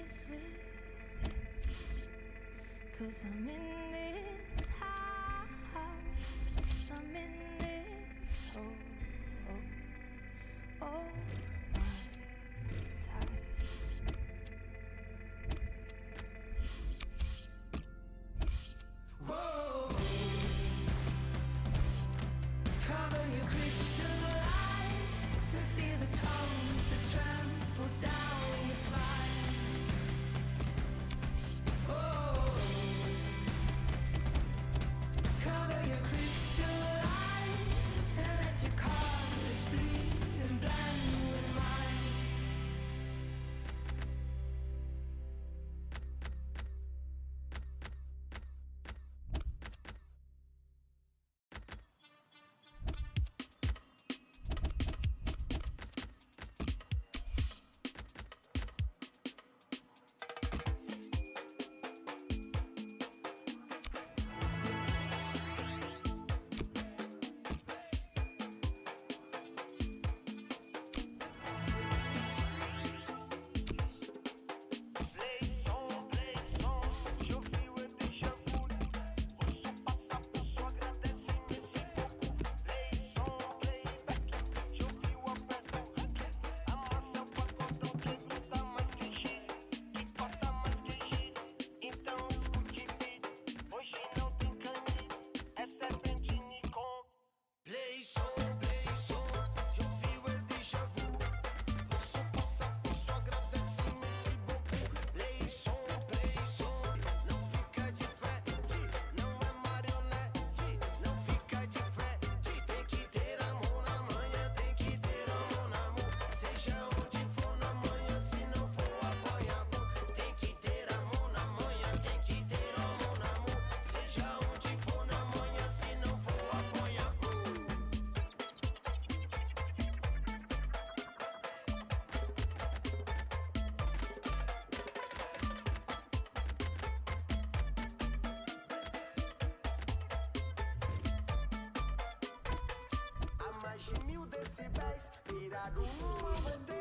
with. Cause I'm in this. Virado numa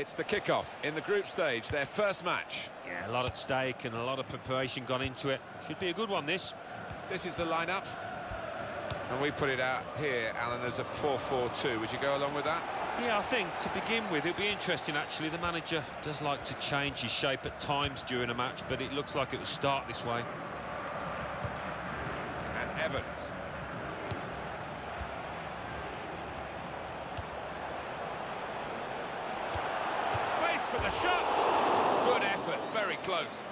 It's the kickoff in the group stage, their first match. Yeah, a lot at stake and a lot of preparation gone into it. Should be a good one, this. This is the lineup. And we put it out here, Alan, as a 4-4-2. Would you go along with that? Yeah, I think to begin with, it'll be interesting, actually. The manager does like to change his shape at times during a match, but it looks like it will start this way. And Evans. Space for the shot. Good effort, very close.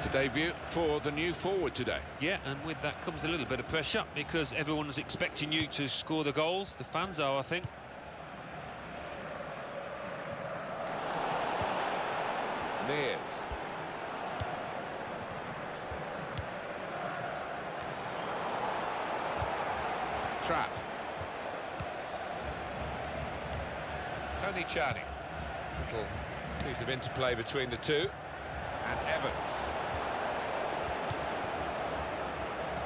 It's a debut for the new forward today. Yeah, and with that comes a little bit of pressure because everyone's expecting you to score the goals. The fans are, I think. Mears. Trap. Tony Charney. Little piece of interplay between the two. And Evans.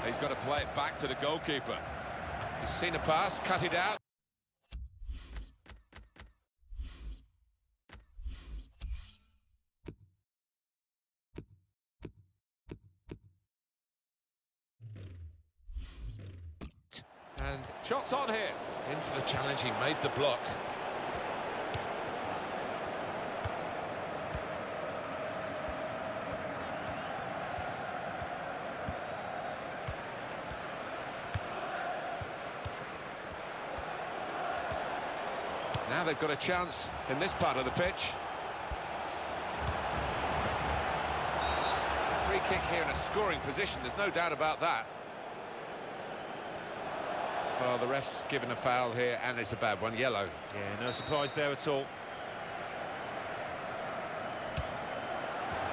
He's got to play it back to the goalkeeper. He's seen a pass, cut it out. And shots on here. In for the challenge, he made the block. Now they've got a chance in this part of the pitch. It's a free kick here in a scoring position, there's no doubt about that. Well, the ref's given a foul here, and it's a bad one, yellow. Yeah, no surprise there at all.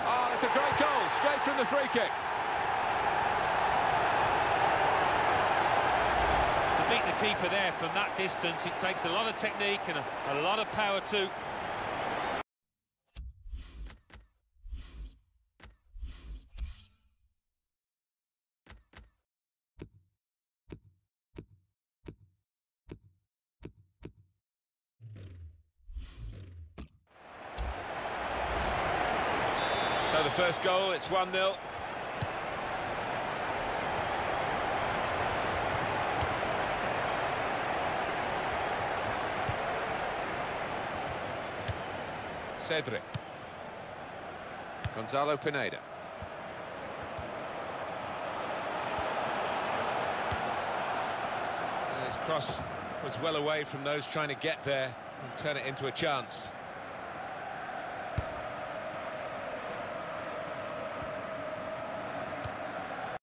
Oh, it's a great goal, straight from the free kick. To beat the keeper there from that distance, it takes a lot of technique and a, a lot of power too. So the first goal, it's 1-0. Cedric. Gonzalo Pineda. And his cross was well away from those trying to get there and turn it into a chance.